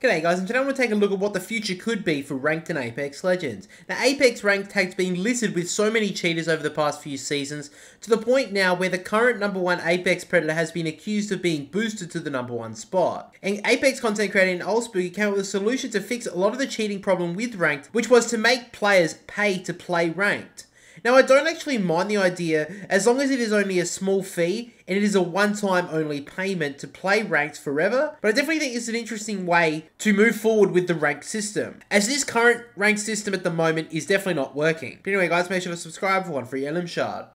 G'day guys, and today I'm going to take a look at what the future could be for Ranked in Apex Legends. Now Apex Ranked has been littered with so many cheaters over the past few seasons, to the point now where the current number one Apex Predator has been accused of being boosted to the number one spot. And Apex content creator in IllSpooky came up with a solution to fix a lot of the cheating problem with Ranked, which was to make players pay to play Ranked. Now, I don't actually mind the idea as long as it is only a small fee and it is a one time only payment to play ranked forever, but I definitely think it's an interesting way to move forward with the ranked system, as this current ranked system at the moment is definitely not working. But anyway, guys, make sure to subscribe for one free Heirloom Shard.